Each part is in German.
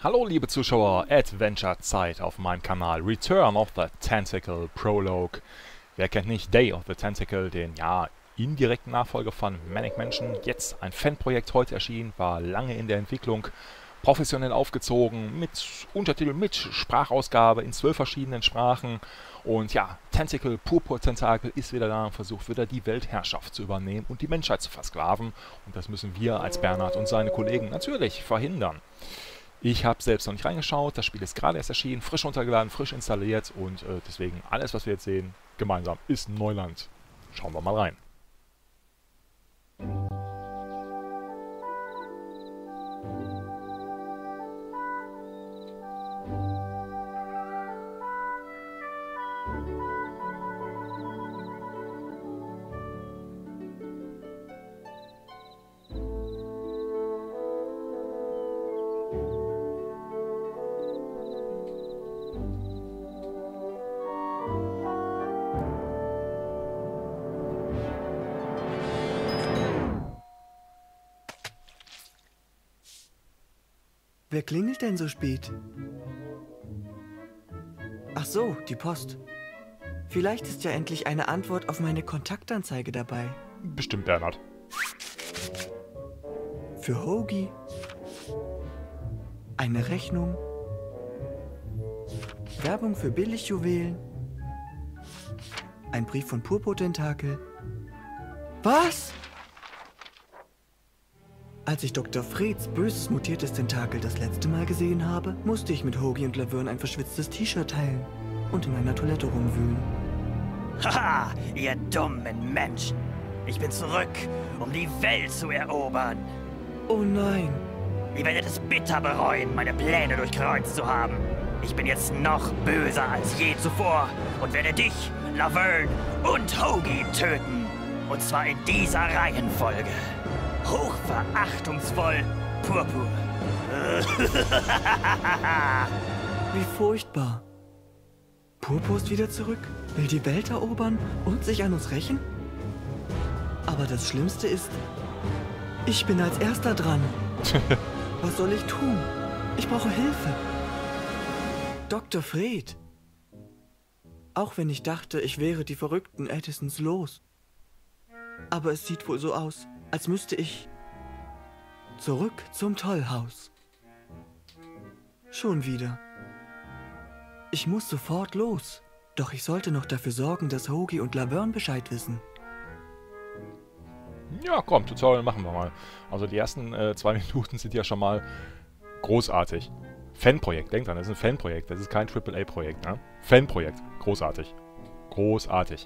Hallo liebe Zuschauer, Adventure Zeit auf meinem Kanal Return of the Tentacle Prologue. Wer kennt nicht Day of the Tentacle, den ja indirekten Nachfolger von Manic Mansion, jetzt ein Fanprojekt heute erschienen, war lange in der Entwicklung, professionell aufgezogen, mit Untertitel, mit Sprachausgabe in zwölf verschiedenen Sprachen. Und ja, Tentacle, Purpur Tentakel ist wieder da und versucht wieder die Weltherrschaft zu übernehmen und die Menschheit zu versklaven. Und das müssen wir als Bernhard und seine Kollegen natürlich verhindern. Ich habe selbst noch nicht reingeschaut, das Spiel ist gerade erst erschienen, frisch runtergeladen, frisch installiert und äh, deswegen alles, was wir jetzt sehen, gemeinsam ist Neuland. Schauen wir mal rein. Wer klingelt denn so spät? Ach so, die Post. Vielleicht ist ja endlich eine Antwort auf meine Kontaktanzeige dabei. Bestimmt Bernhard. Für Hoagie. Eine Rechnung. Werbung für Billigjuwelen. Ein Brief von Purpotentakel. Was? Als ich Dr. Freds böses mutiertes Tentakel das letzte Mal gesehen habe, musste ich mit Hoagie und Laverne ein verschwitztes T-Shirt teilen und in meiner Toilette rumwühlen. Haha, ihr dummen Menschen. Ich bin zurück, um die Welt zu erobern. Oh nein, Ihr werdet es bitter bereuen, meine Pläne durchkreuzt zu haben. Ich bin jetzt noch böser als je zuvor und werde dich, Laverne und Hoagie töten. Und zwar in dieser Reihenfolge. Hochverachtungsvoll, Purpur. wie furchtbar. Purpur ist wieder zurück, will die Welt erobern und sich an uns rächen? Aber das Schlimmste ist, ich bin als erster dran. Was soll ich tun? Ich brauche Hilfe. Dr. Fred. Auch wenn ich dachte, ich wäre die verrückten Edisons los. Aber es sieht wohl so aus, als müsste ich zurück zum Tollhaus. Schon wieder. Ich muss sofort los. Doch ich sollte noch dafür sorgen, dass Hoagie und Laverne Bescheid wissen. Ja, komm, Tutorial machen wir mal. Also die ersten äh, zwei Minuten sind ja schon mal großartig. Fanprojekt, denkt dran, das ist ein Fanprojekt, das ist kein AAA-Projekt, ne? Fanprojekt, großartig. Großartig.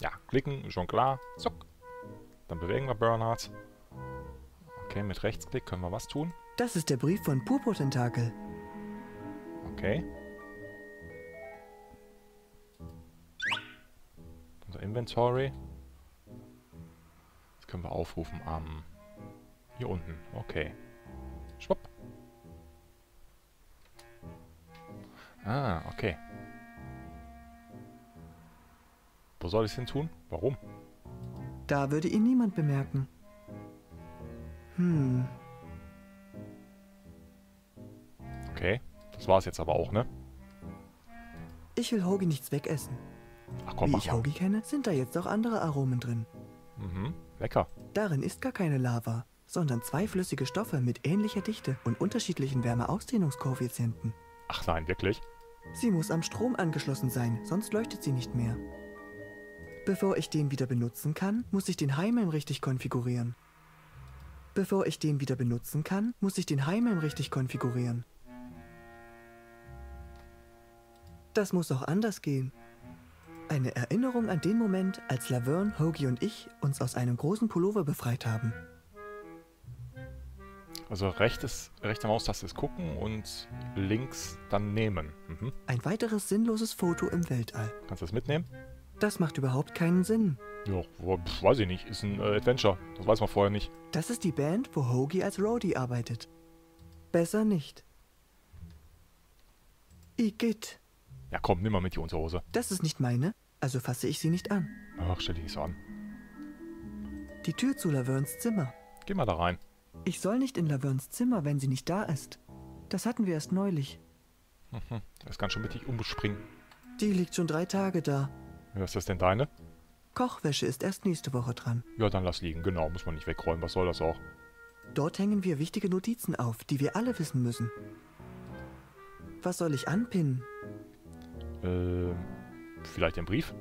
Ja, klicken, schon klar. Zuck. Dann bewegen wir Bernhard. Okay, mit Rechtsklick können wir was tun. Das ist der Brief von Purpotentakel. Okay. Unser Inventory. Das können wir aufrufen am... Hier unten. Okay. Schwupp. Ah, okay. Wo soll ich es hin tun? Warum? Da würde ihn niemand bemerken. Hm, Okay. Das war es jetzt aber auch, ne? ich will Hoagie nichts wegessen. Ach komm, Wie mach ich. Hoagie kenne, sind da jetzt auch andere Aromen drin. Mhm. Lecker. Darin ist gar keine Lava, sondern zwei flüssige Stoffe mit ähnlicher Dichte und unterschiedlichen Wärmeausdehnungskoeffizienten. Ach nein, wirklich? Sie muss am Strom angeschlossen sein, sonst leuchtet sie nicht mehr. Bevor ich den wieder benutzen kann, muss ich den Heimeln richtig konfigurieren. Bevor ich den wieder benutzen kann, muss ich den Heimeln richtig konfigurieren. Das muss auch anders gehen. Eine Erinnerung an den Moment, als Laverne, Hoagie und ich uns aus einem großen Pullover befreit haben. Also rechtes, rechte Maustaste ist gucken und links dann nehmen. Mhm. Ein weiteres sinnloses Foto im Weltall. Kannst du das mitnehmen? Das macht überhaupt keinen Sinn. Ja, weiß ich nicht. Ist ein äh, Adventure. Das weiß man vorher nicht. Das ist die Band, wo Hoagie als Roadie arbeitet. Besser nicht. Igitt, Ja komm, nimm mal mit die Unterhose. das ist nicht meine, also fasse ich sie nicht an. Ach, stell dich nicht so an. Die Tür zu Lavernes Zimmer. Geh mal da rein. Ich soll nicht in Laverns Zimmer, wenn sie nicht da ist. Das hatten wir erst neulich. Mhm. Das kann schon mit dich umspringen. Die liegt schon drei Tage da. Ja, ist das denn deine? Kochwäsche ist erst nächste Woche dran. Ja, dann lass liegen. Genau, muss man nicht wegräumen. Was soll das auch? Dort hängen wir wichtige Notizen auf, die wir alle wissen müssen. Was soll ich anpinnen? Ähm, vielleicht den Brief?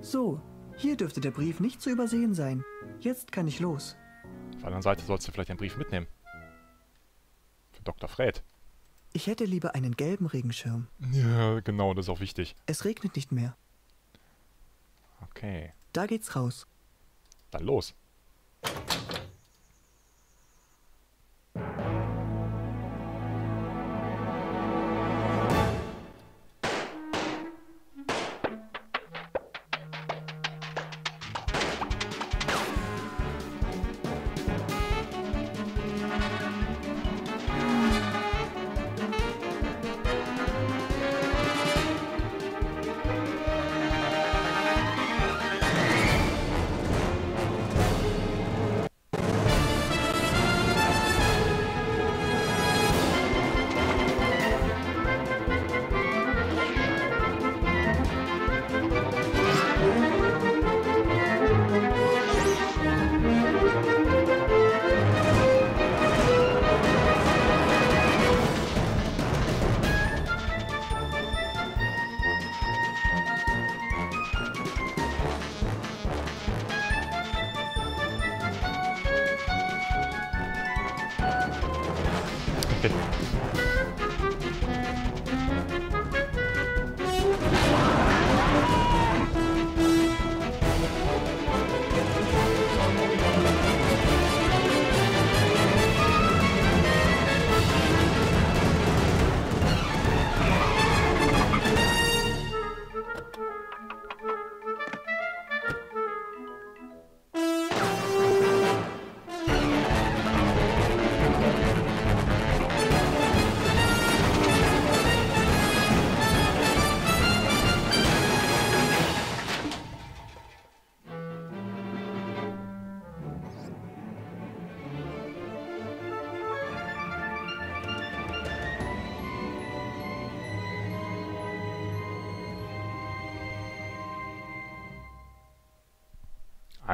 So, hier dürfte der Brief nicht zu übersehen sein. Jetzt kann ich los. Auf der anderen Seite sollst du vielleicht den Brief mitnehmen. Für Dr. Fred. Ich hätte lieber einen gelben Regenschirm. Ja, genau, das ist auch wichtig. Es regnet nicht mehr. Okay, Da geht's raus. dann los.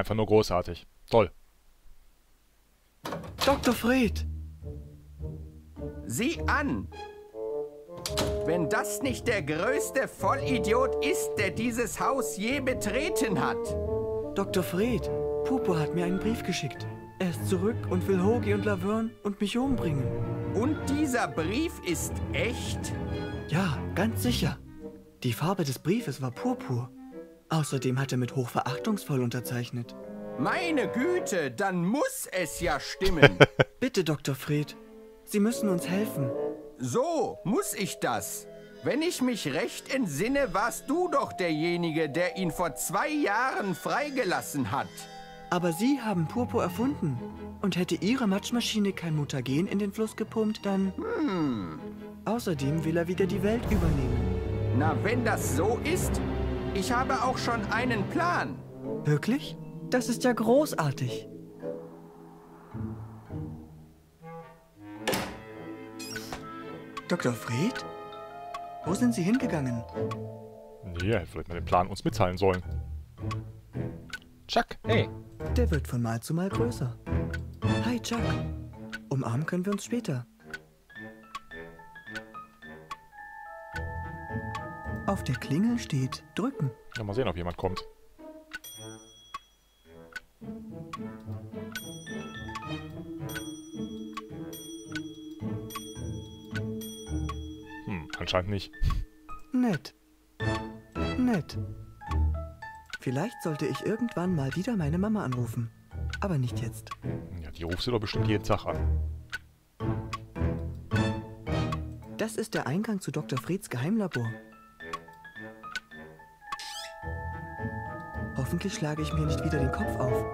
Einfach nur großartig. Toll. Dr. Fred! Sieh an! Wenn das nicht der größte Vollidiot ist, der dieses Haus je betreten hat. Dr. Fred! Pupo hat mir einen Brief geschickt. Er ist zurück und will Hoagie und Laverne und mich umbringen. Und dieser Brief ist echt? Ja, ganz sicher. Die Farbe des Briefes war purpur. Außerdem hat er mit hochverachtungsvoll unterzeichnet. Meine Güte, dann muss es ja stimmen. Bitte, Dr. Fred. Sie müssen uns helfen. so muss ich das. Wenn ich mich recht entsinne, warst du doch derjenige, der ihn vor zwei Jahren freigelassen hat. Aber Sie haben Purpur erfunden. Und hätte Ihre Matschmaschine kein Mutagen in den Fluss gepumpt, dann... Außerdem will er wieder die Welt übernehmen. Na, wenn das so ist, ich habe auch schon einen Plan. Wirklich? Das ist ja großartig. Dr. Fred? Wo sind Sie hingegangen? Nee, er hätte vielleicht mal den Plan uns mitteilen sollen. Chuck, hey. Der wird von Mal zu Mal größer. Hi, Chuck. Umarmen können wir uns später. Auf der Klingel steht drücken. Ja, mal sehen, ob jemand kommt. Hm, anscheinend nicht. Nett. Nett. Vielleicht sollte ich irgendwann mal wieder meine Mama anrufen. Aber nicht jetzt. Ja, die rufst du doch bestimmt jeden Tag an. Das ist der Eingang zu Dr. Freds Geheimlabor. Hoffentlich schlage ich mir nicht wieder den Kopf auf.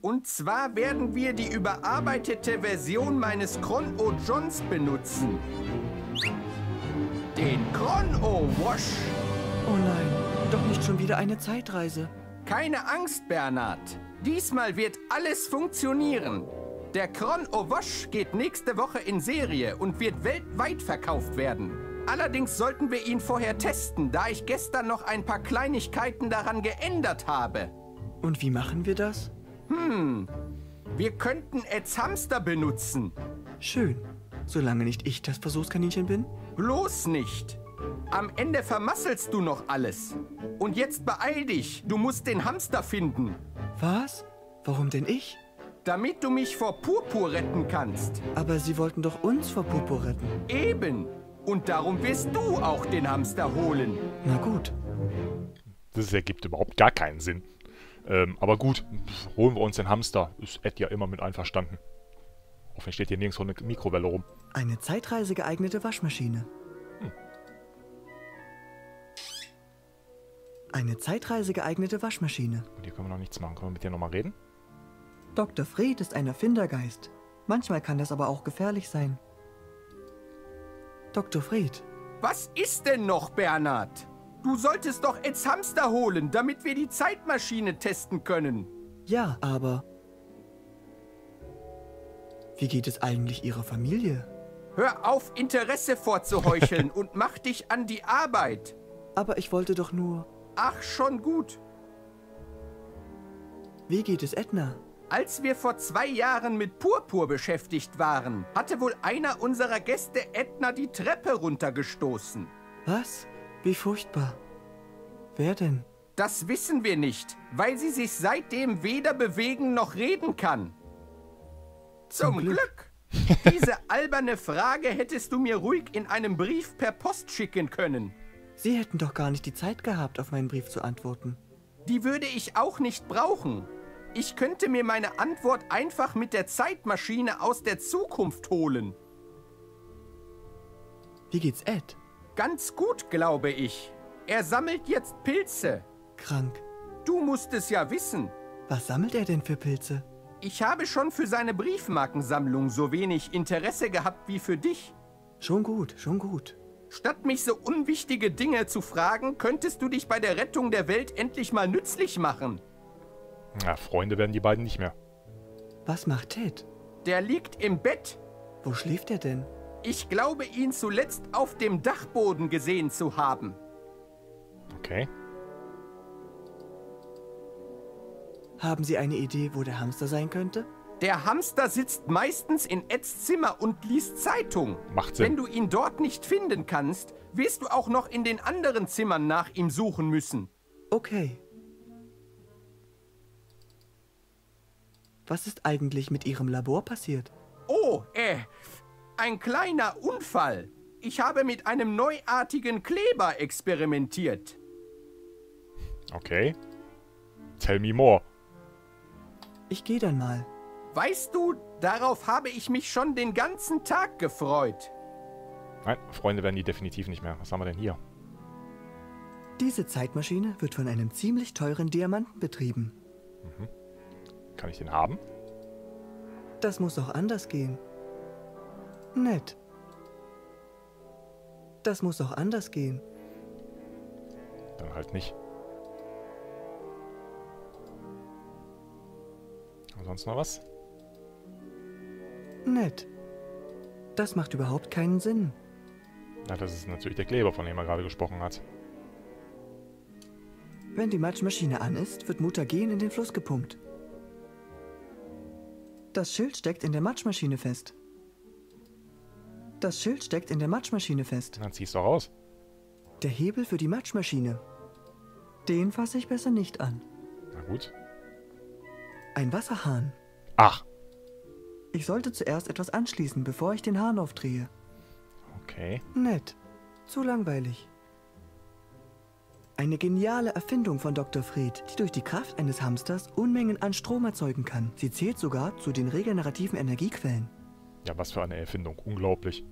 Und zwar werden wir die überarbeitete Version meines Chron-O Johns benutzen. Den Chron-O Wash. Oh nein, doch nicht schon wieder eine Zeitreise. Keine Angst, Bernhard. Diesmal wird alles funktionieren. Der Kron Owosch geht nächste Woche in Serie und wird weltweit verkauft werden. Allerdings sollten wir ihn vorher testen, da ich gestern noch ein paar Kleinigkeiten daran geändert habe. Und wie machen wir das? Hm, wir könnten Eds Hamster benutzen. Schön. Solange nicht ich das Versuchskaninchen bin? Bloß nicht. Am Ende vermasselst du noch alles. Und jetzt beeil dich, du musst den Hamster finden. Was? Warum denn ich? Damit du mich vor Purpur retten kannst. Aber Sie wollten doch uns vor Purpur retten. Eben. Und darum wirst du auch den Hamster holen. Na gut. Das ergibt überhaupt gar keinen Sinn. Ähm, aber gut, holen wir uns den Hamster. Ist Ed ja immer mit einverstanden. Hoffentlich steht hier nirgendwo eine Mikrowelle rum. Eine Zeitreise geeignete Waschmaschine. Eine Zeitreise geeignete Waschmaschine. Und hier können wir noch nichts machen. Können wir mit dir nochmal reden? Dr. Fred ist ein Erfindergeist. Manchmal kann das aber auch gefährlich sein. Dr. Fred, Was ist denn noch, Bernhard? Du solltest doch Eds Hamster holen, damit wir die Zeitmaschine testen können. ja, aber... Wie geht es eigentlich Ihrer Familie? Hör auf, Interesse vorzuheucheln und mach dich an die Arbeit. Aber ich wollte doch nur... Ach, schon gut. Wie geht es Edna? Als wir vor zwei Jahren mit Purpur beschäftigt waren, hatte wohl einer unserer Gäste Edna die Treppe runtergestoßen. Was? Wie furchtbar. Wer denn? Das wissen wir nicht, weil sie sich seitdem weder bewegen noch reden kann. Zum, Zum Glück. Glück. Diese alberne Frage hättest du mir ruhig in einem Brief per Post schicken können. Sie hätten doch gar nicht die Zeit gehabt, auf meinen Brief zu antworten. Die würde ich auch nicht brauchen. Ich könnte mir meine Antwort einfach mit der Zeitmaschine aus der Zukunft holen. Wie geht's Ed? Ganz gut, glaube ich. Er sammelt jetzt Pilze. Krank. Du musst es ja wissen. Was sammelt er denn für Pilze? Ich habe schon für seine Briefmarkensammlung so wenig Interesse gehabt wie für dich. Schon gut, schon gut. Statt mich so unwichtige Dinge zu fragen, könntest du dich bei der Rettung der Welt endlich mal nützlich machen. Ja, Freunde werden die beiden nicht mehr. Was macht Ted? Der liegt im Bett. Wo schläft er denn? Ich glaube, ihn zuletzt auf dem Dachboden gesehen zu haben. Okay. Haben Sie eine Idee, wo der Hamster sein könnte? Der Hamster sitzt meistens in Eds Zimmer und liest Zeitung. Macht Sinn. Wenn du ihn dort nicht finden kannst, wirst du auch noch in den anderen Zimmern nach ihm suchen müssen. Okay. Was ist eigentlich mit Ihrem Labor passiert? Oh, äh, ein kleiner Unfall. Ich habe mit einem neuartigen Kleber experimentiert. Okay. Tell me more. Ich gehe dann mal. Weißt du, darauf habe ich mich schon den ganzen Tag gefreut. Nein, Freunde werden die definitiv nicht mehr. Was haben wir denn hier? Diese Zeitmaschine wird von einem ziemlich teuren Diamanten betrieben. Kann ich den haben? Das muss auch anders gehen. Nett. Das muss auch anders gehen. Dann halt nicht. Und sonst noch was? Nett. Das macht überhaupt keinen Sinn. Na, das ist natürlich der Kleber, von dem er gerade gesprochen hat. Wenn die Matschmaschine an ist, wird Mutagen in den Fluss gepumpt. Das Schild steckt in der Matschmaschine fest. Das Schild steckt in der Matschmaschine fest. Dann zieh's doch raus. Der Hebel für die Matschmaschine. Den fasse ich besser nicht an. Na gut. Ein Wasserhahn. Ach, Ich sollte zuerst etwas anschließen, bevor ich den Hahn aufdrehe. okay. Nett. Zu langweilig. Eine geniale Erfindung von Dr. Fred, die durch die Kraft eines Hamsters Unmengen an Strom erzeugen kann. Sie zählt sogar zu den regenerativen Energiequellen. Ja, was für eine Erfindung. Unglaublich.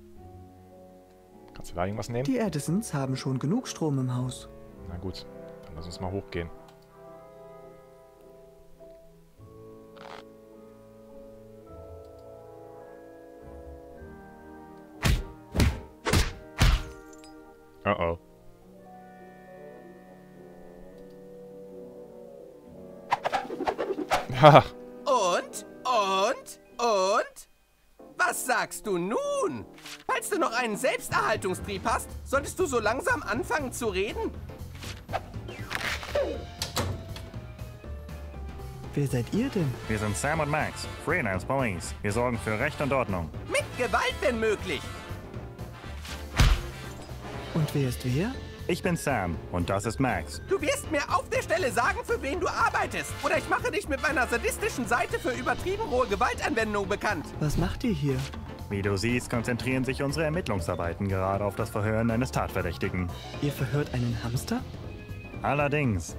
Kannst du da irgendwas nehmen? Die Edisons haben schon genug Strom im Haus. Na gut, dann lass uns mal hochgehen. Haha. Und, und, und? Was sagst du nun? Falls du noch einen Selbsterhaltungstrieb hast, solltest du so langsam anfangen zu reden? Wer seid ihr denn? Wir sind Sam und Max, Freelance Police. Wir sorgen für Recht und Ordnung. Mit Gewalt, wenn möglich. Und wer ist wer? Ich bin Sam und das ist Max. Du wirst mir auf der Stelle sagen, für wen du arbeitest. Oder ich mache dich mit meiner sadistischen Seite für übertrieben rohe Gewaltanwendung bekannt. Was macht ihr hier? Wie du siehst, konzentrieren sich unsere Ermittlungsarbeiten gerade auf das Verhören eines Tatverdächtigen. Ihr verhört einen Hamster? Allerdings.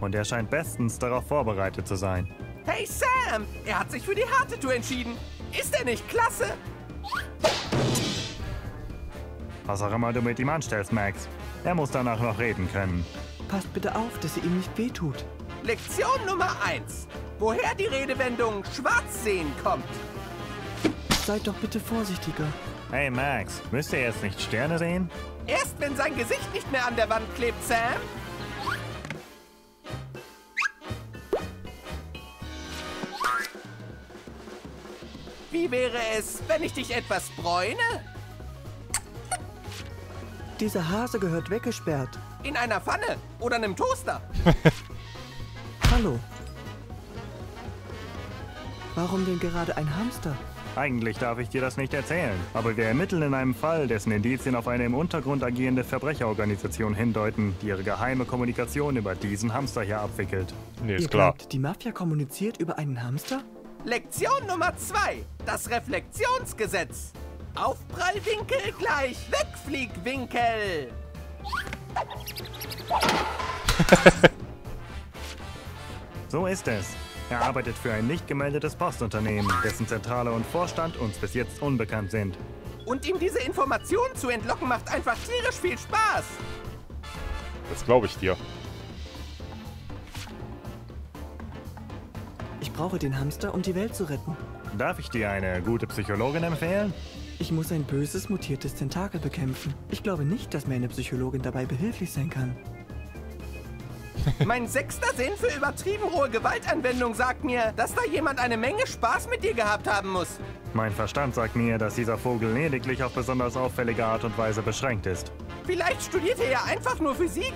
Und er scheint bestens darauf vorbereitet zu sein. Hey Sam, er hat sich für die harte Tour entschieden. Ist er nicht klasse? Was auch immer du mit ihm anstellst, Max. Er muss danach noch reden können. Passt bitte auf, dass ihr ihm nicht wehtut. Lektion Nummer 1. Woher die Redewendung schwarz sehen kommt. Seid doch bitte vorsichtiger. Hey Max, müsst ihr jetzt nicht Sterne sehen? Erst wenn sein Gesicht nicht mehr an der Wand klebt, Sam. Wie wäre es, wenn ich dich etwas bräune? Dieser Hase gehört weggesperrt. In einer Pfanne oder einem Toaster? Hallo. Warum denn gerade ein Hamster? Eigentlich darf ich dir das nicht erzählen, aber wir ermitteln in einem Fall, dessen Indizien auf eine im Untergrund agierende Verbrecherorganisation hindeuten, die ihre geheime Kommunikation über diesen Hamster hier abwickelt. Nee, ihr ist klar. glaubt, die Mafia kommuniziert über einen Hamster? Lektion Nummer 2. Das Reflexionsgesetz. Aufprallwinkel gleich Wegfliegwinkel. So ist es. Er arbeitet für ein nicht gemeldetes Postunternehmen, dessen Zentrale und Vorstand uns bis jetzt unbekannt sind. Und ihm diese Informationen zu entlocken macht einfach tierisch viel Spaß. Das glaube ich dir. Ich brauche den Hamster, um die Welt zu retten. Darf ich dir eine gute Psychologin empfehlen? Ich muss ein böses, mutiertes Tentakel bekämpfen. Ich glaube nicht, dass mir eine Psychologin dabei behilflich sein kann. Mein sechster Sinn für übertrieben rohe Gewaltanwendung sagt mir, dass da jemand eine Menge Spaß mit dir gehabt haben muss. Mein Verstand sagt mir, dass dieser Vogel lediglich auf besonders auffällige Art und Weise beschränkt ist. Vielleicht studiert er ja einfach nur Physik.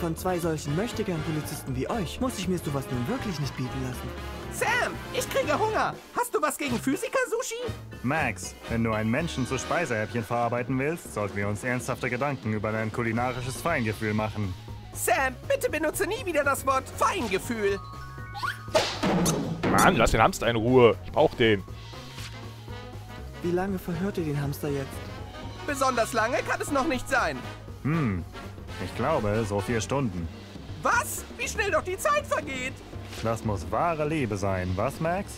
Von zwei solchen möchtegern Polizisten wie euch muss ich mir sowas nun wirklich nicht bieten lassen. Sam, ich kriege Hunger. Hast du was gegen Physiker-Sushi? Max, wenn du einen Menschen zu Speisehäppchen verarbeiten willst, sollten wir uns ernsthafte Gedanken über dein kulinarisches Feingefühl machen. Sam, bitte benutze nie wieder das Wort Feingefühl. Mann, lass den Hamster in Ruhe. Ich brauch den. Wie lange verhört ihr den Hamster jetzt? Besonders lange kann es noch nicht sein. Hm, ich glaube, so vier Stunden. Was? Wie schnell doch die Zeit vergeht. Das muss wahre Liebe sein, was, Max?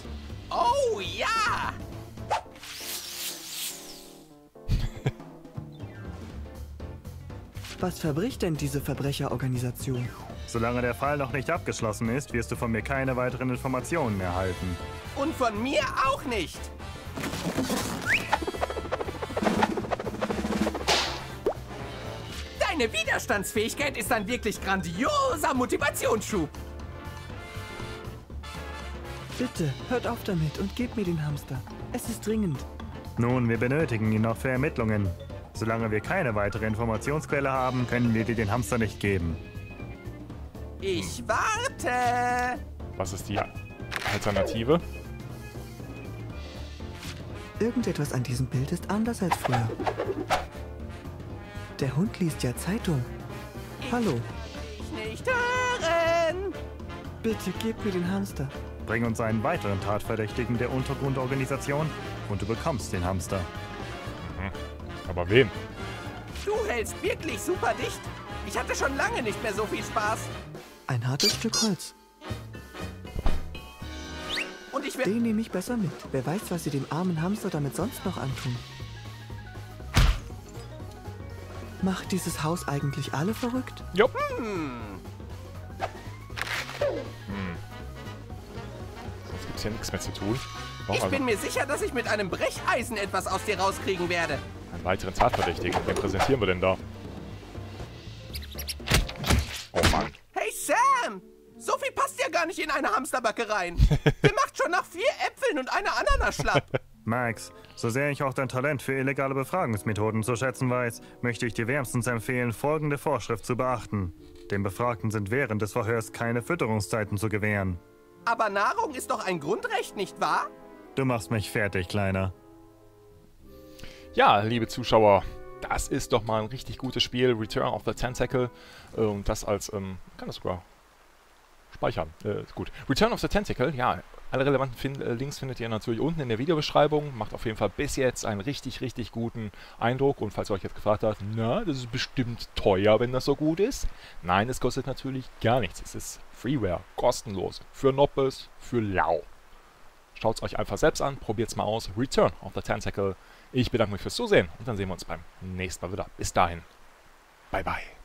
Oh ja! Was verbricht denn diese Verbrecherorganisation? Solange der Fall noch nicht abgeschlossen ist, wirst du von mir keine weiteren Informationen erhalten. Und von mir auch nicht. Deine Widerstandsfähigkeit ist ein wirklich grandioser Motivationsschub. Bitte, hört auf damit und gebt mir den Hamster. Es ist dringend. Nun, wir benötigen ihn noch für Ermittlungen. Solange wir keine weitere Informationsquelle haben, können wir dir den Hamster nicht geben. Ich warte. Was ist die Alternative? Irgendetwas an diesem Bild ist anders als früher. Der Hund liest ja Zeitung. Hallo, Ich nicht hören. bitte gebt mir den Hamster. Bring uns einen weiteren Tatverdächtigen der Untergrundorganisation und du bekommst den Hamster. Aber wen? Du hältst wirklich super dicht. Ich hatte schon lange nicht mehr so viel Spaß. Ein hartes Stück Holz. Und ich werde... Den nehme ich besser mit. Wer weiß, was sie dem armen Hamster damit sonst noch antun. Macht dieses Haus eigentlich alle verrückt? Jupp. Sonst gibt's hier nichts mehr zu tun. Warum Ich also bin mir sicher, dass ich mit einem Brecheisen etwas aus dir rauskriegen werde. einen weiteren Tatverdächtigen? Wen präsentieren wir denn da? Sam, so viel passt ja gar nicht in eine Hamsterbacke rein. Wer macht schon nach vier Äpfeln und einer Ananas schlapp? Max, so sehr ich auch dein Talent für illegale Befragungsmethoden zu schätzen weiß, möchte ich dir wärmstens empfehlen, folgende Vorschrift zu beachten. Dem Befragten sind während des Verhörs keine Fütterungszeiten zu gewähren. Aber Nahrung ist doch ein Grundrecht, nicht wahr? Du machst mich fertig, Kleiner. Ja, liebe Zuschauer, das ist doch mal ein richtig gutes Spiel. Return of the Tentacle. Und das als, ähm, kann das sogar speichern. Äh, gut. Return of the Tentacle, ja. Alle relevanten fin äh, Links findet ihr natürlich unten in der Videobeschreibung. Macht auf jeden Fall bis jetzt einen richtig, richtig guten Eindruck. Und falls ihr euch jetzt gefragt habt, na, das ist bestimmt teuer, wenn das so gut ist. Nein, es kostet natürlich gar nichts. Es ist Freeware, kostenlos. Für Noppes, für Lau. Schaut es euch einfach selbst an, probiert es mal aus. Return of the Tentacle. Ich bedanke mich fürs Zusehen und dann sehen wir uns beim nächsten Mal wieder. Bis dahin. Bye bye.